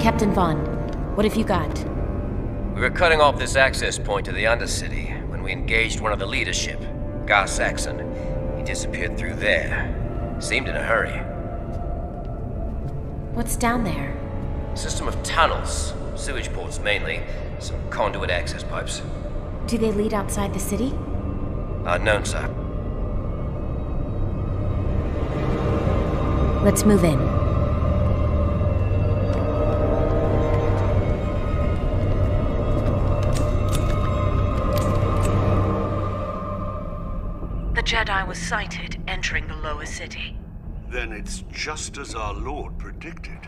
Captain Vaughn, what have you got? We were cutting off this access point to the Undercity when we engaged one of the leadership, Gar Saxon. He disappeared through there. Seemed in a hurry. What's down there? System of tunnels, sewage ports mainly, some conduit access pipes. Do they lead outside the city? Unknown, sir. Let's move in. Jedi was sighted entering the lower city. Then it's just as our Lord predicted.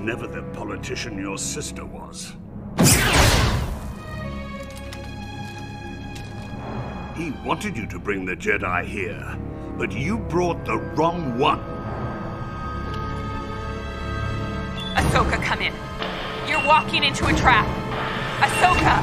Never the politician your sister was. He wanted you to bring the Jedi here, but you brought the wrong one. Ahsoka, come in. You're walking into a trap. Ahsoka!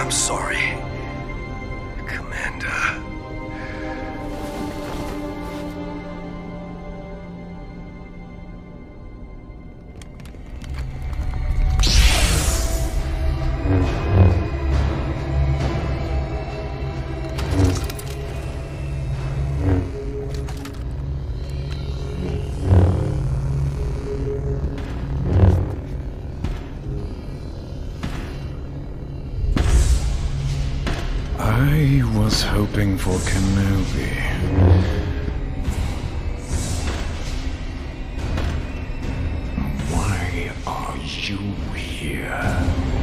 I'm sorry. Commander. I was hoping for Kenobi. Why are you here?